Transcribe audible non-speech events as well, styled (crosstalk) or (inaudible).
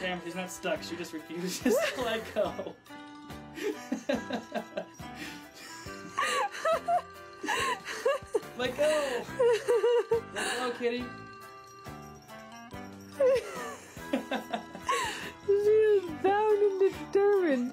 Damn, she's not stuck. She just refuses to (laughs) let go. let go! Let go, kitty. she is bound and determined.